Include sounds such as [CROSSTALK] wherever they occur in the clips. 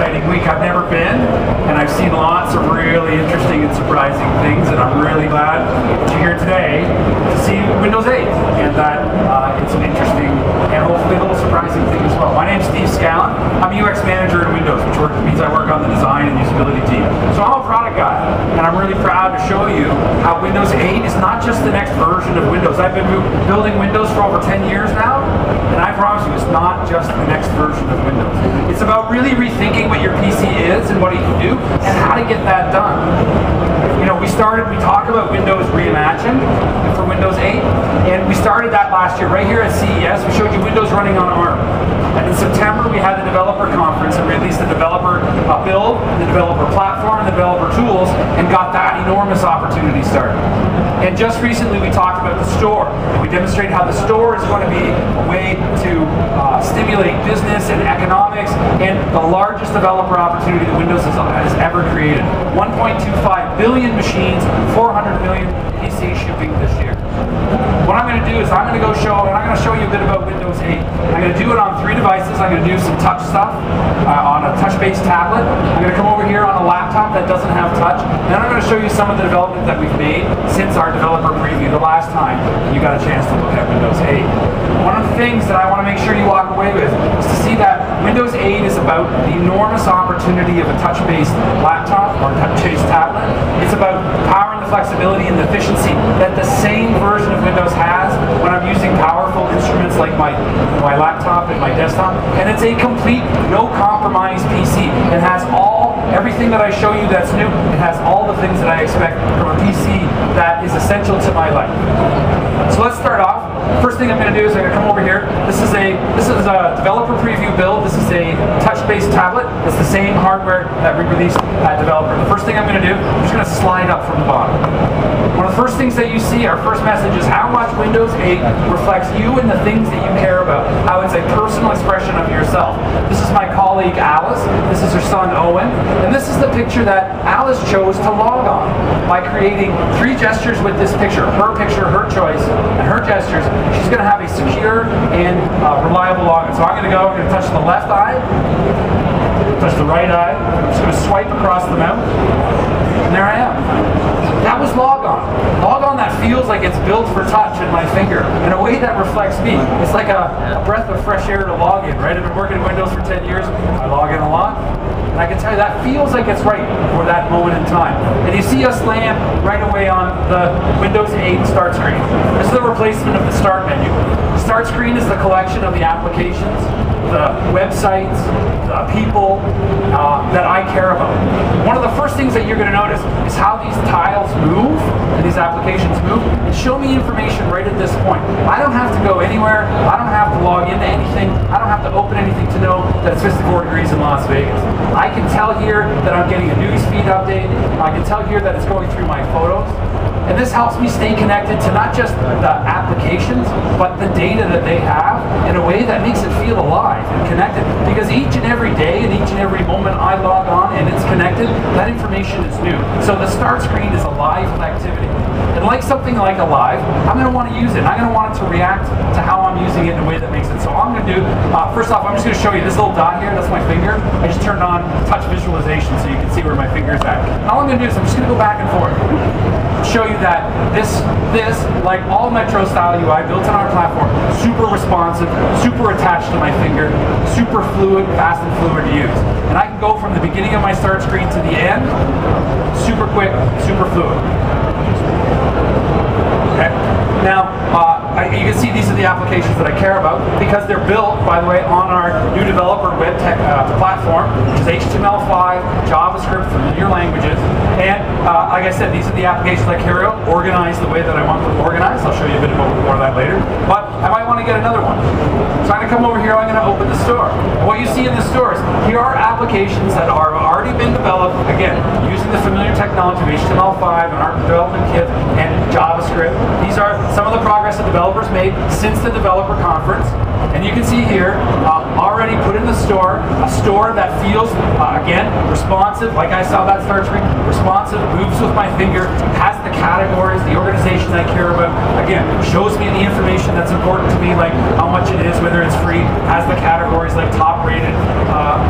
exciting week. I've never been, and I've seen lots of really interesting and surprising things, and I'm really glad that you're here today to see Windows 8, and that uh, it's an interesting and hopefully a little surprising thing as well. My name's Steve Scallon. I'm a UX manager in Windows, which means I work on the design and usability team. So I'm a product guy, and I'm really proud to show you how Windows 8 is not just the next version of Windows. I've been building Windows for over 10 years now, and I promise you, it's not just the next version of Windows. It's about really rethinking what your PC is and what it can do and how to get that done. You know, we started, we talked about Windows Reimagined for Windows 8, and we started that last year right here at CES. We showed you Windows running on ARM. And in September, we had the developer conference and released the developer uh, build, the developer platform, the developer tools, and got that enormous opportunity started. And just recently, we talked about the store. We demonstrated how the store is going to be a way to uh, stimulate business and economics and the largest developer opportunity that Windows has, has ever created. 1.25 billion machines, 400 million PC shipping this year. What I'm going to do is I'm going to go show, and I'm going to show you a bit about Windows 8. I'm going to do it on three devices. I'm going to do some touch stuff uh, on a touch-based tablet. I'm going to come over here on a laptop that doesn't have touch. And I'm going to show you some of the development that we've made since our developer preview the last time you got a chance to look at Windows 8. One of the things that I want to make sure you walk away with is to see that Windows 8 is about the enormous opportunity of a touch-based laptop or touch-based tablet. It's about power and the flexibility and the efficiency that the same version of Windows has when I'm using powerful instruments like my, my laptop and my desktop. And it's a complete, no compromise PC. It has all, everything that I show you that's new, it has all the things that I expect from a PC that is essential to my life. So let's start off. First thing I'm going to do is I'm going to come over here. This is a this is a developer preview build. This is a touch-based tablet. It's the same hardware that we released at developer. The first thing I'm going to do, I'm just going to slide up from the bottom. One of the first things that you see, our first message is how much Windows 8 reflects you and the things that you care about. How a personal expression of yourself. This is my colleague Alice. This is her son Owen. And this is the picture that Alice chose to log on by creating three gestures with this picture. Her picture, her choice, and her gestures. She's going to have a secure and uh, reliable login. So I'm going to go, I'm going to touch the left eye, touch the right eye. I'm just going to swipe across the mouth. And there I am. That was log on. Logon. Logon that feels like it's built for touch in my finger in a way that reflects me. It's like a, a breath of fresh air to log in, right? I've been working in Windows for 10 years. I log in a lot. And I can tell you that feels like it's right for that moment in time. And you see us land right away on the Windows 8 start screen. This is the replacement of the start menu. The start screen is the collection of the applications, the websites, the people uh, that I care about. One of the first things that you're going to notice is how these tiles move these applications move and show me information right at this point. I don't have to go anywhere. I don't have to log into anything. I don't have to open anything to know that it's 54 degrees in Las Vegas. I can tell here that I'm getting a news feed update. I can tell here that it's going through my photos. And this helps me stay connected to not just the applications, but the data that they have in a way that makes it feel alive and connected. Because each and every day and each and every moment I log on connected, that information is new. So the start screen is alive with activity. And like something like Alive, I'm going to want to use it. I'm going to want it to react to how I'm using it in a way that makes it. So I'm going to do, uh, first off, I'm just going to show you this little dot here. That's my finger. I just turned on touch visualization so you can see where my finger is at. And all I'm going to do is I'm just going to go back and forth show you that this, this, like all Metro style UI built on our platform, super responsive, super attached to my finger, super fluid, fast and fluid to use. And I can go from the beginning of my start screen to the end, super quick, super fluid. Okay. Now, uh, I, you can see these are the applications that I care about because they're built, by the way, on our new developer web tech uh, platform, which is HTML5, JavaScript, familiar languages. And uh, like I said, these are the applications I care about, organized the way that I want them organized. I'll show you a bit more of that later. But to get another one. So I'm going to come over here, I'm going to open the store. What you see in the stores, here are applications that are already been developed, again, using the familiar technology of HTML5 and our development kit and JavaScript. These are some of the progress that developers made since the developer conference. And you can see here, uh, already put in the store, a store that feels, uh, again, responsive, like I saw that start screen, responsive, moves with my finger, categories, the organization I care about. Again, shows me the information that's important to me, like how much it is, whether it's free, has the categories like top rated, uh,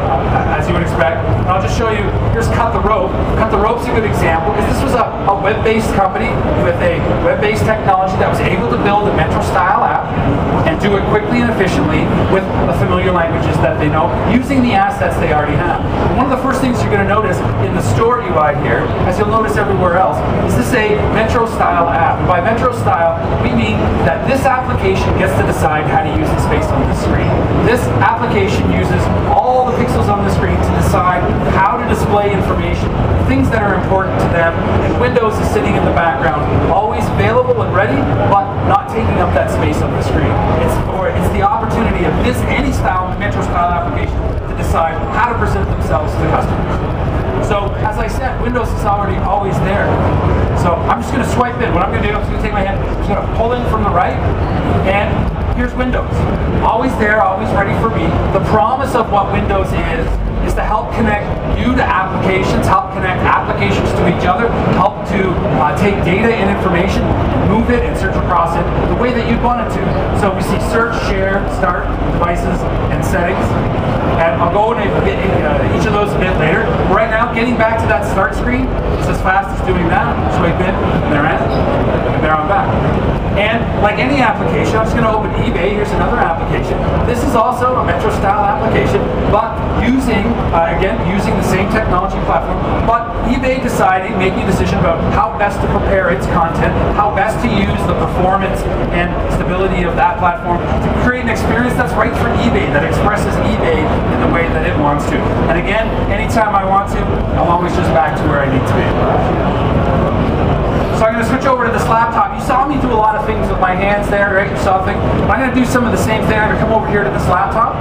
as you would expect. And I'll just show you, here's Cut the Rope. Cut the Rope's a good example because this was a, a web-based company with a web-based technology that was able to build a Metro style app and do it quickly and efficiently with the familiar languages that they know using the assets they already have. One of the first things you're going to notice in the store UI here, as you'll notice everywhere else, is this a Metro style app. And by Metro style, we mean that this application gets to decide how to use the space on the screen. This application uses all the pixels on the screen to decide how to display information, things that are important to them, and Windows is sitting in the background, always available and ready, but not taking up that space on the screen. It's it's the opportunity of this any style Metro style application to decide how to present themselves to customers. So as I said, Windows is already always there. So I'm just going to swipe in. What I'm going to do, I'm just going to take my hand, I'm just going to pull in from the right, and here's Windows. Always there, always ready for me. The promise of what Windows is is to help connect you to applications, help connect applications to each other, help to uh, take data and information, move it and search across it the way that you'd want it to. So we see search, share, start, devices, and settings. And I'll go into uh, each of those a bit later. Right now, getting back to that start screen, it's as fast as doing that. Swipe in, and there and there I'm back. And like any application, I'm just going to open eBay. Here's another application. This is also a Metro style application, but using, uh, again, using the same technology platform, but eBay deciding, making a decision about how best to prepare its content, how best to use the performance and stability of that platform to create an experience that's right for eBay, that expresses eBay in the way that it wants to. And again, anytime I want to, I'm always just back to where I need to be. So I'm going to switch over to this laptop. You saw me do a lot of things with my hands there, right? You saw. I'm going to do some of the same thing. I'm going to come over here to this laptop,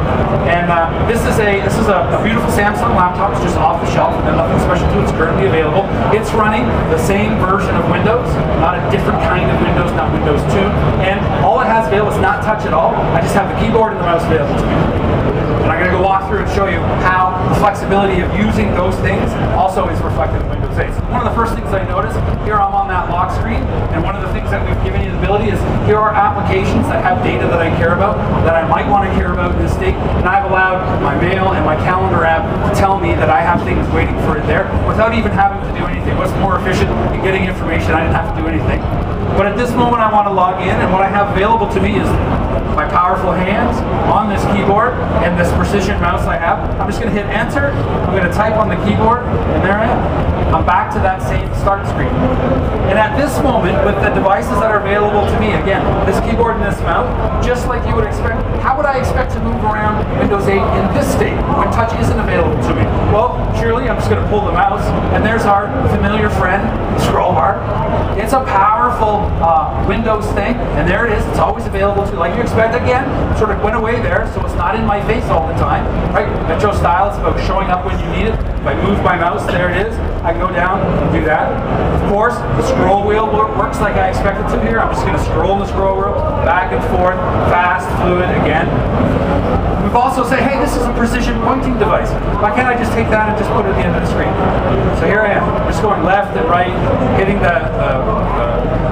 and uh, this is a this is a, a, beautiful Samsung laptop. It's just off the shelf, and nothing special to it. It's currently available. It's running the same version of Windows, not a different kind of Windows, not Windows 2. And all it has available is not touch at all. I just have the keyboard and the mouse available to me. And I'm going to go walk through and show you how the flexibility of using those things also is reflected in Windows 8. So one of the first things I noticed, here I'm on that lock screen, and one of the things that we've given you the ability is here are applications that have data that I care about, that I might want this state, and I've allowed my mail and my calendar app to tell me that I have things waiting for it there without even having to do anything. What's more efficient in getting information? I didn't have to do anything. But at this moment I want to log in, and what I have available to me is my powerful hands on this keyboard and this precision mouse I have. I'm just going to hit enter. I'm going to type on the keyboard, and there I am. I'm back to that same start screen. And at this moment, with the devices that are available to again, this keyboard and this mouse, just like you would expect, how would I expect to move around Windows 8 in this state when touch isn't available to me? Well, surely I'm just going to pull the mouse, and there's our familiar friend, [LAUGHS] scroll bar. It's a powerful uh, Windows thing, and there it is. It's always available to you, like you expect. Again, sort of went away there, so it's not in my face all the time, right? Metro style, it's about showing up when you need it. If I move my mouse, there it is. I go down and do that. Of course, the scroll wheel works like I expect it to here. I'm just going to scroll in the scroll wheel, back and forth, fast, fluid, again. We've also said, hey, this is a precision pointing device. Why can't I just take that and just put it at the end of the screen? So here I am, just going left and right, hitting the, the, the,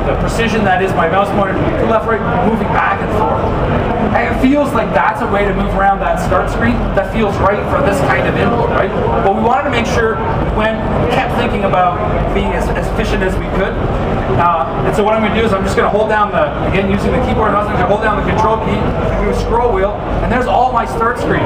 the precision that is my mouse pointer to left, right, moving back and forth. Hey, it feels like that's a way to move around that start screen that feels right for this kind of input, right? But we wanted to make sure when kept thinking about being as, as efficient as we could. Uh, and so what I'm going to do is I'm just going to hold down the, again using the keyboard, I'm going to hold down the control key, do a scroll wheel, and there's all my start screen.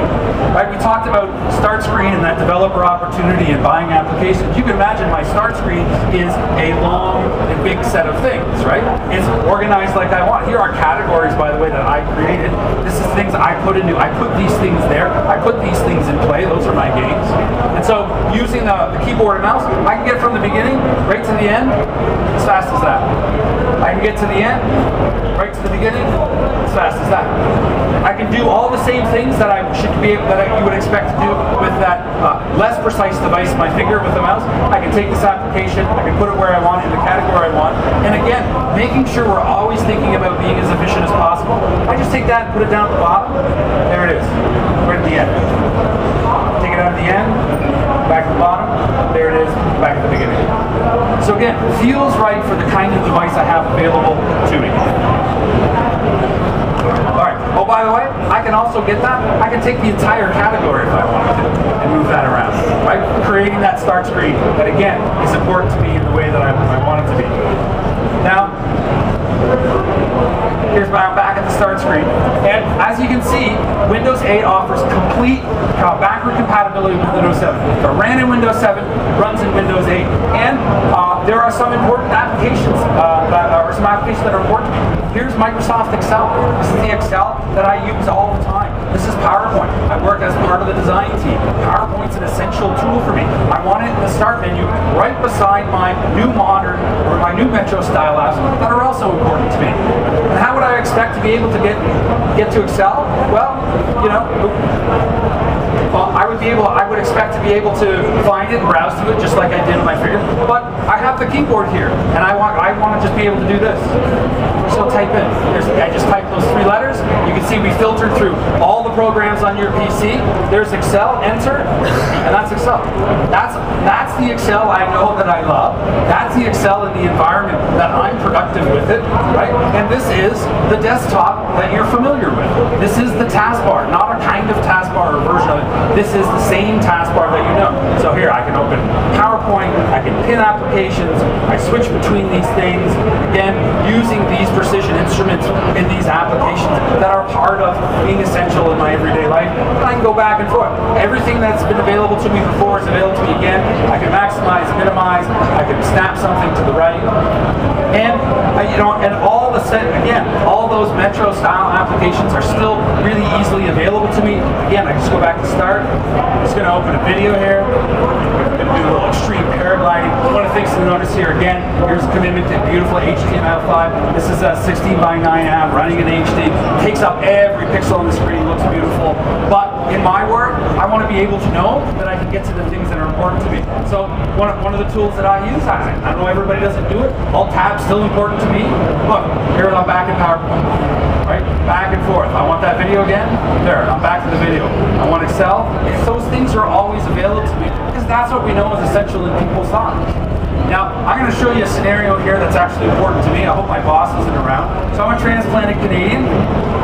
Right? We talked about start screen and that developer opportunity and buying applications. You can imagine my start screen is a long and big set of things, right? It's organized like I want. Here are categories, by the way, that I created. This is things I put into, I put these things there. I put these things in play. Those are my games. And so using the, the keyboard and mouse, I can get from the beginning right to the end as fast as that. I can get to the end, right to the beginning, as fast as that. I can do all the same things that I should be able, that you would expect to do with that uh, less precise device, my finger with the mouse. I can take this application, I can put it where I want in the category I want. And again, making sure we're always thinking about being as efficient as possible. I just take that and put it down at the bottom. There it is, right at the end. At the end, back at the bottom, there it is, back at the beginning. So again, feels right for the kind of device I have available to me. Alright, oh by the way, I can also get that, I can take the entire category if I wanted to and move that around, right? Creating that start screen that again is important to me in the way that I, I want it to be. Now, back at the start screen. And as you can see, Windows 8 offers complete uh, backward compatibility with Windows 7. It ran in Windows 7, runs in Windows 8, and uh, there are some important applications, uh, that, or some applications that are important. Here's Microsoft Excel. This is the Excel that I use all the time. This is PowerPoint. I work as part of the design team. PowerPoint's an essential tool for me. I want it in the start menu right beside my new modern or my new Metro style apps that are also important to me. And how would I expect to be able to get get to Excel? Well, you know, well, I would be able, I would expect to be able to find it and browse to it just like I did with my finger. But I have the keyboard here, and I want, I want to just be able to do this. So type in. There's, I just type those three letters. You can see we filtered through all programs on your PC. There's Excel, enter, and that's Excel. That's that's the Excel I know that I love. That's the Excel in the environment that I'm productive with it, right? And this is the desktop that you're familiar with. This is the taskbar, not a kind of taskbar or version of it. This is the same taskbar that you know. So here I can open PowerPoint, I can pin applications, I switch between these things, again, using these precision instruments in these applications that are part of being essential in my everyday life. I can go back and forth. Everything that's been available to me before is available to me again. I can maximize, minimize, I can snap something to the right. And, you know, and all the set, again, all those Metro style applications are still really easily available to me. Again, I just go back to start. I'm just going to open a video here. I'm going to do a little extreme paragliding. One of the things to notice here again, here's a commitment to beautiful HTML5. This is a 16 by 9 app running in HD. takes up every pixel on the screen, looks beautiful. But in my work, I want to be able to know that I can get to the things that are important to me. So one of, one of the tools that I use, I, I know everybody doesn't do it. Alt tab's still important to me. Look, here I'm back in PowerPoint. Right? Back and forth. I want that video again. There, I'm back to the video. I want Excel. Those things are always available to me because that's what we know is essential in people's lives. Now, I'm going to show you a scenario here that's actually important to me. I hope my boss isn't around. So I'm a transplanted Canadian,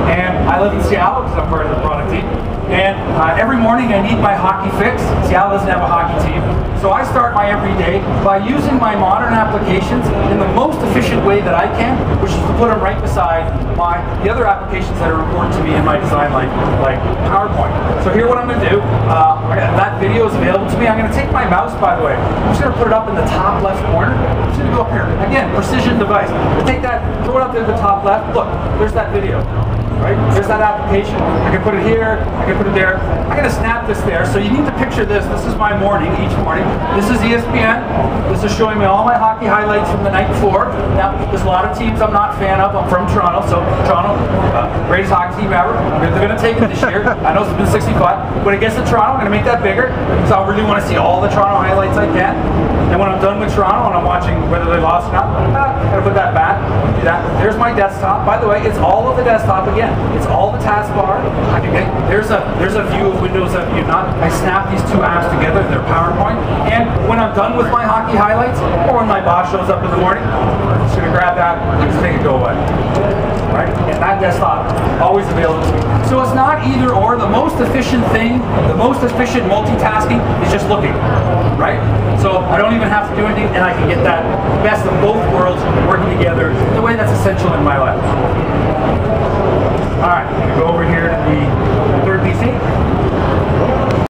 and I live in Seattle because I'm part of the product team. And uh, every morning I need my hockey fix. Seattle doesn't have a hockey team. So I start my every day by using my modern applications in the most efficient way that I can, which is to put them right beside my the other applications that are important to me in my design, like like PowerPoint. So here, what I'm going to do, uh, that video is available to me. I'm going to take my mouse, by the way. I'm just going to put it up in the top left corner. I'm just going to go up here. Again, precision device. Take that, throw it up there in the top left. Look, there's that video right? There's that application. I can put it here, I can put it there. I'm gonna snap this there. So you need to picture this. This is my morning, each morning. This is ESPN. This is showing me all my hockey highlights from the night before. Now, there's a lot of teams I'm not a fan of. I'm from Toronto, so Toronto, uh, greatest hockey team ever. They're gonna take it this year. I know it's been 65. When it gets to Toronto, I'm gonna make that bigger because I really wanna see all the Toronto highlights I can. And when I'm done with Toronto and I'm watching whether they lost or not, I'm gonna put that back, do that. There's my desktop. By the way, it's all of the desktop again. It's all the taskbar. Okay, there's a there's a view of Windows that you not. I snap these two apps together. They're PowerPoint. And when I'm done with my hockey highlights, or when my boss shows up in the morning, I'm just gonna grab that and just make it go away. Right? And that desktop always available to me. So it's not either or. The most efficient thing, the most efficient multitasking is just looking. Right? So I don't even have to do anything, and I can get that best of both worlds working together the way that's essential in my life. All right, go over here